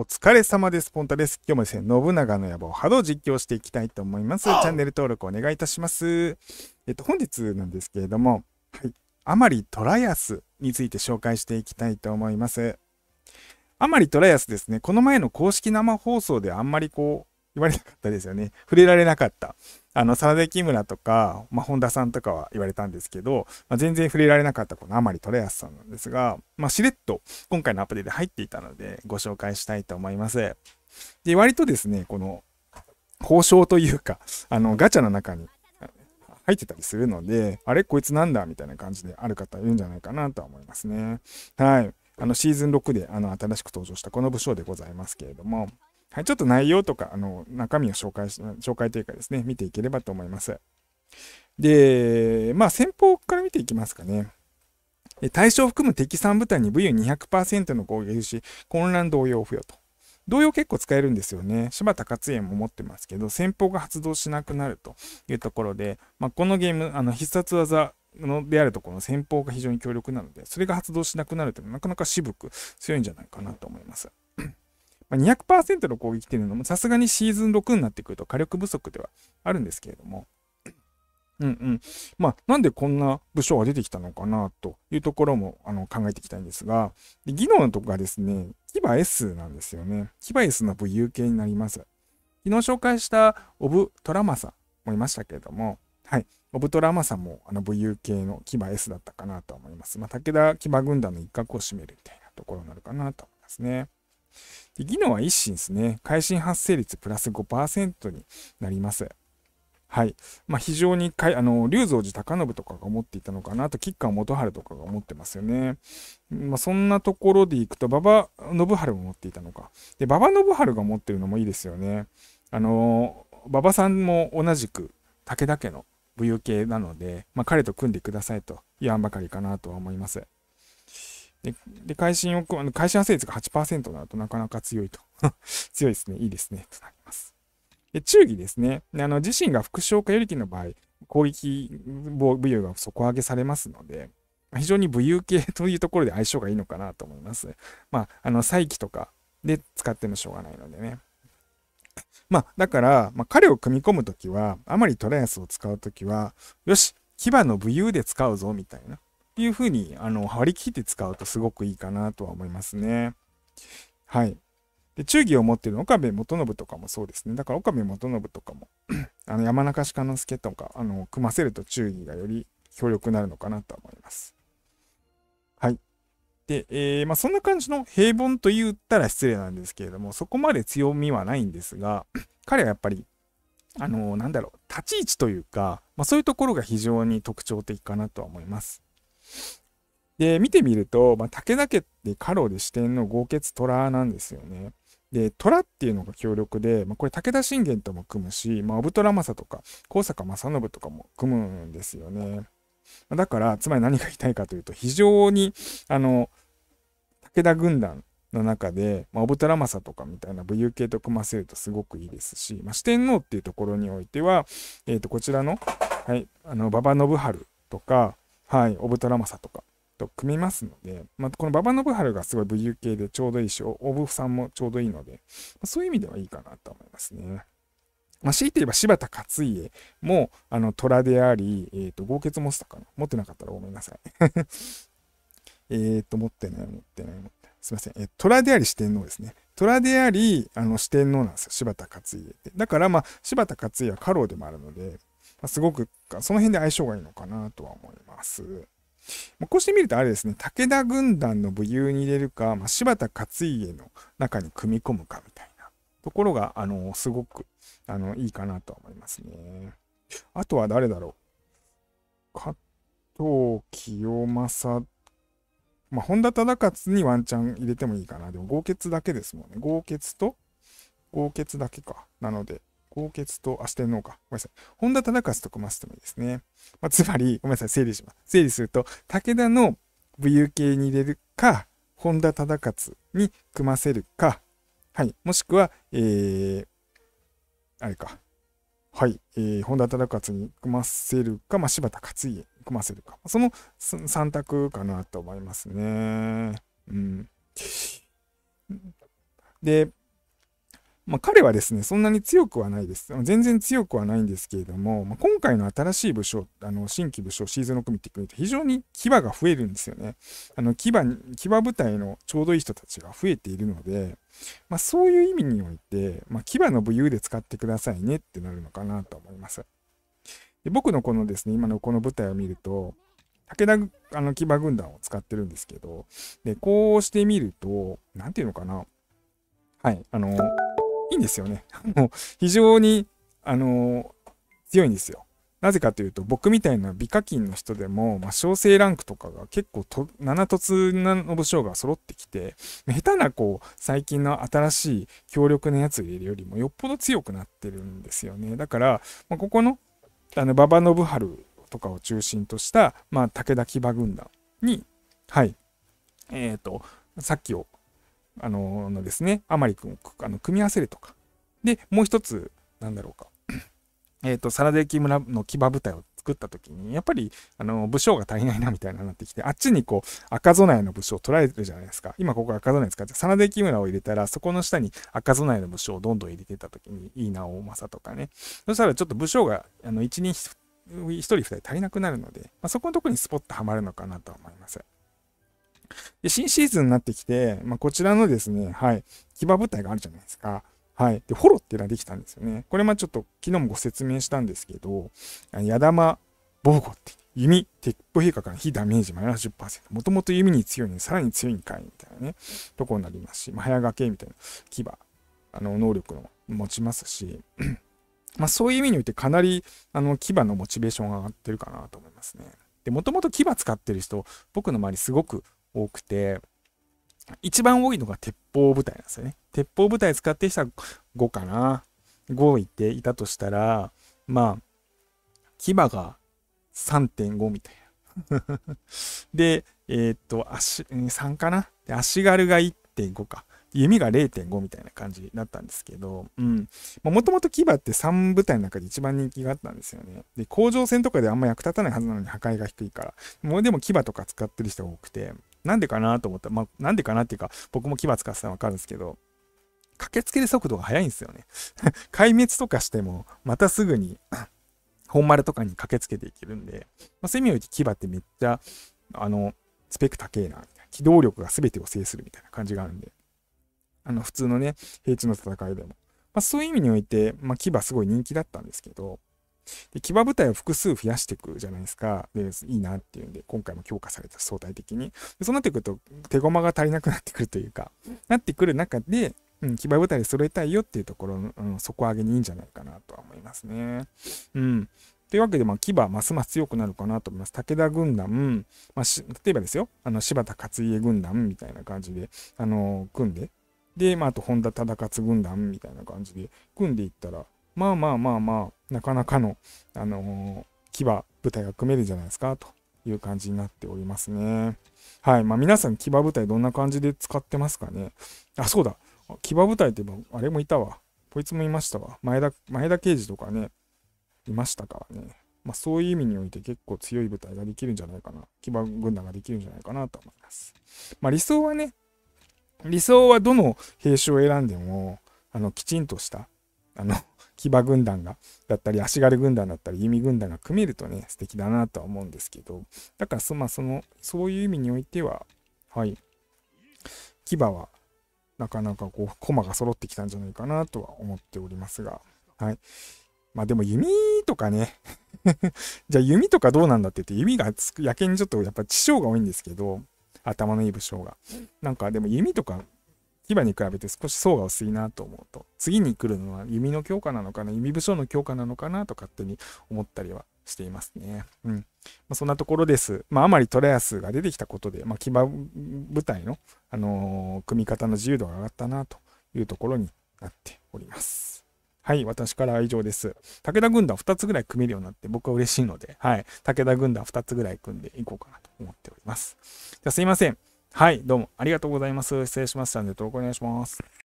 お疲れ様です。ポンタです。今日もですね、信長の野望波動実況していきたいと思います。チャンネル登録お願いいたします。えっと、本日なんですけれども、はい。あまりトライアスについて紹介していきたいと思います。あまりトライアスですね、この前の公式生放送であんまりこう、言われなかったですよね。触れられなかった。あの、真田木村とか、まあ、本田さんとかは言われたんですけど、まあ、全然触れられなかったこの甘利トレアスさんなんですが、まあ、しれっと今回のアプリで入っていたので、ご紹介したいと思います。で、割とですね、この、交渉というか、あの、ガチャの中に入ってたりするので、あれこいつなんだみたいな感じである方いるんじゃないかなとは思いますね。はい。あの、シーズン6で、あの、新しく登場したこの武将でございますけれども、はい、ちょっと内容とか、あの、中身を紹介し、紹介というかですね、見ていければと思います。で、まあ、先方から見ていきますかね。対象を含む敵3部隊に武勇200%の攻撃し、混乱同様付与と。同様結構使えるんですよね。柴田勝家も持ってますけど、先方が発動しなくなるというところで、まあ、このゲーム、あの必殺技のであるとこの先方が非常に強力なので、それが発動しなくなるというのはなかなか渋く強いんじゃないかなと思います。まあ、200%の攻撃っていうのもさすがにシーズン6になってくると火力不足ではあるんですけれども、うんうん。まあ、なんでこんな武将が出てきたのかなというところもあの考えていきたいんですが、で技能のとこがですね、騎馬 S なんですよね。騎馬 S の武勇系になります。昨日紹介したオブ・トラマサもいましたけれども、はい。オブトラマサもあの武勇系の騎馬 S だったかなと思います。まあ、武田騎馬軍団の一角を占めるみたいなところになるかなと思いますね。で技能は一心ですね。会心発生率プラス5%になります。はい。まあ、非常にかい、あの、龍造寺高信とかが思っていたのかな、あと、吉川元春とかが思ってますよね。まあ、そんなところでいくと、馬場信春も持っていたのか。で、馬場信春が持ってるのもいいですよね。あの、馬場さんも同じく武田家の武勇系なので、まあ、彼と組んでくださいと言わんばかりかなとは思います。で、で会心を、会心発生率が8%になるとなかなか強いと。強いですね。いいですね。となります。で、忠義ですね。あの、自身が副将かよりきの場合、攻撃武勇が底上げされますので、非常に武勇系というところで相性がいいのかなと思います。まあ、あの、再起とかで使ってもしょうがないのでね。まあ、だから、まあ、彼を組み込むときは、あまりトライアスを使うときは、よし、牙の武勇で使うぞ、みたいな。っていうふうに、あの、張り切って使うとすごくいいかなとは思いますね。はい。で、忠義を持っている岡部元信とかもそうですね。だから岡部元信とかも あの、山中鹿之助とか、あの、組ませると忠義がより強力になるのかなと思います。はい。で、えー、まあ、そんな感じの平凡と言ったら失礼なんですけれども、そこまで強みはないんですが、彼はやっぱり、あのー、なんだろう、立ち位置というか、まあ、そういうところが非常に特徴的かなとは思います。で、見てみると、まあ、武田家って家老で四天の豪傑虎なんですよね。で、虎っていうのが強力で、まあ、これ武田信玄とも組むし、まあ、信虎正とか、高坂正信とかも組むんですよね。だから、つまり何が言いたいかというと、非常に、あの、武田軍団の中で、まあ、信虎正とかみたいな武勇系と組ませるとすごくいいですし、まあ、四天王っていうところにおいては、えっ、ー、と、こちらの、はい、あの、馬場信春とか、はい、信虎正とか、と組みますので、まあ、この馬場信春がすごい武勇系でちょうどいいし、おぶさんもちょうどいいので、まあ、そういう意味ではいいかなと思いますね。まあ、強いて言えば柴田勝家も、あの、虎であり、えっ、ー、と、豪傑持ってたかな持ってなかったらごめんなさい。えっと、持ってない、持ってない、持ってない。すいません。えー、虎であり四天王ですね。虎であり、あの、四天王なんですよ。柴田勝家って。だから、まあ、柴田勝家は家老でもあるので、ま、すごく、その辺で相性がいいのかなとは思います。こうしてみるとあれですね、武田軍団の武勇に入れるか、まあ、柴田勝家の中に組み込むかみたいなところが、あの、すごく、あの、いいかなとは思いますね。あとは誰だろう。加藤清正、まあ、本田忠勝にワンチャン入れてもいいかな。でも、豪傑だけですもんね。豪傑と、豪傑だけか。なので、高血と、あ、四天王か。ごめんなさい。本田忠勝と組ませてもいいですね。まあ、つまり、ごめんなさい、整理します。整理すると、武田の武勇系に入れるか、本田忠勝に組ませるか、はい。もしくは、えー、あれか。はい。えー、本田忠勝に組ませるか、まあ、柴田勝家に組ませるか。その3択かなと思いますね。うん。で、まあ、彼はですね、そんなに強くはないです。全然強くはないんですけれども、まあ、今回の新しい武将、あの新規武将シーズン6見てくると非常に牙が増えるんですよね。あの牙、牙部隊のちょうどいい人たちが増えているので、まあ、そういう意味において、まあ、牙の武勇で使ってくださいねってなるのかなと思います。で僕のこのですね、今のこの部隊を見ると、武田あの騎馬軍団を使ってるんですけど、で、こうしてみると、なんていうのかな。はい、あの、いいんですよね。もう非常に、あの強いんですよ。なぜかというと、僕みたいな美課金の人でも、まあ、小生ランクとかが結構と、7突の武将が揃ってきて、下手なこう、最近の新しい強力なやつを入れるよりもよっぽど強くなってるんですよね。だから、まあ、ここの、あの、馬場信春とかを中心とした、まあ、武田騎馬軍団に、はい、えっ、ー、と、さっきをあののですね、あまりくんあの組み合わせるとか。で、もう一つ、なんだろうか。えっ、ー、と、サラデキ村の騎馬部隊を作った時に、やっぱり、あの、武将が足りないなみたいななってきて、あっちにこう、赤備えの武将を取られてるじゃないですか。今ここ赤備え使って、サラデキ村を入れたら、そこの下に赤備えの武将をどんどん入れてた時に、いいな、大政とかね。そしたらちょっと武将が、あの、一人一人二人足りなくなるので、まあ、そこのとこにスポッとはまるのかなと思います。で、新シーズンになってきて、まあ、こちらのですね、はい、騎馬部隊があるじゃないですか。はい。で、フォロっていうのができたんですよね。これ、まあちょっと昨日もご説明したんですけど、矢玉防護って、弓、鉄砲陛下から非ダメージマイナス10%。もともと弓に強いのにさらに強いんかいみたいなね、とこになりますし、まあ、早掛けみたいな騎馬、あの、能力の持ちますし、まあそういう意味においてかなり、あの、騎馬のモチベーションが上がってるかなと思いますね。で、もともと騎馬使ってる人、僕の周りすごく多くて、一番多いのが鉄砲部隊なんですよね。鉄砲部隊使ってる人は5かな。5いていたとしたら、まあ、牙が3.5みたいな。で、えー、っと、足、3かな？で、足軽が1.5か。弓が0.5みたいな感じだったんですけど、うん。もともと牙って3部隊の中で一番人気があったんですよね。で、甲状戦とかであんま役立たないはずなのに破壊が低いから。もうでも牙とか使ってる人が多くて、なんでかなと思ったら、まあ、なんでかなっていうか、僕も牙使ってたらわかるんですけど、駆けつける速度が速いんですよね。壊滅とかしても、またすぐに 本丸とかに駆けつけていけるんで、まあ、そういう意味において牙ってめっちゃ、あの、スペック高えな、みたいな。機動力が全てを制するみたいな感じがあるんで、あの、普通のね、平地の戦いでも。まあ、そういう意味において、まあ、牙すごい人気だったんですけど、で騎馬部隊を複数増やしていくじゃないですか。で、いいなっていうんで、今回も強化された相対的に。でそうなってくると、手駒が足りなくなってくるというか、なってくる中で、うん、騎馬部隊で揃えたいよっていうところの、うん、底上げにいいんじゃないかなとは思いますね。うん。というわけで、まあ、牙、ますます強くなるかなと思います。武田軍団、まあ、例えばですよ、あの柴田勝家軍団みたいな感じで、あの、組んで、で、まあ、あと本田忠勝軍団みたいな感じで組んでいったら、まあまあまあまあ、なかなかの、あのー、牙、部隊が組めるんじゃないですか、という感じになっておりますね。はい。まあ皆さん、騎馬部隊どんな感じで使ってますかね。あ、そうだ。騎馬部隊ってあれもいたわ。こいつもいましたわ。前田、前田刑事とかね、いましたからね。まあそういう意味において結構強い部隊ができるんじゃないかな。騎馬軍団ができるんじゃないかなと思います。まあ理想はね、理想はどの兵種を選んでも、あの、きちんとした、あの、騎馬軍団が、だったり、足軽軍団だったり、弓軍団が組めるとね、素敵だなとは思うんですけど、だからそ、まあ、その、そういう意味においては、はい、騎馬は、なかなかこう、駒が揃ってきたんじゃないかなとは思っておりますが、はい。まあでも弓とかね じゃあ弓とかどうなんだって言って、弓がやけにちょっとやっぱ知性が多いんですけど、頭のいい武将が。なんかでも弓とか牙に比べて少し層が薄いなと思うと、次に来るのは弓の強化なのかな、弓武将の強化なのかなと勝手に思ったりはしていますね。うん。まあ、そんなところです。まあ、あまりトラヤスが出てきたことで、まあ、騎馬部隊の、あのー、組み方の自由度が上がったなというところになっております。はい、私からは以上です。武田軍団2つぐらい組めるようになって僕は嬉しいので、はい、武田軍団2つぐらい組んでいこうかなと思っております。じゃあすいません。はい、どうもありがとうございます。失礼しましたので、登録お願いします。